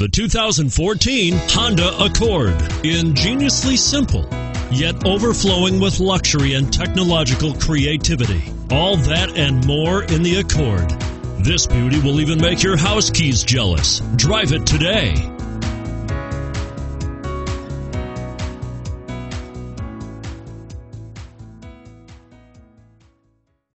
The 2014 Honda Accord. Ingeniously simple, yet overflowing with luxury and technological creativity. All that and more in the Accord. This beauty will even make your house keys jealous. Drive it today.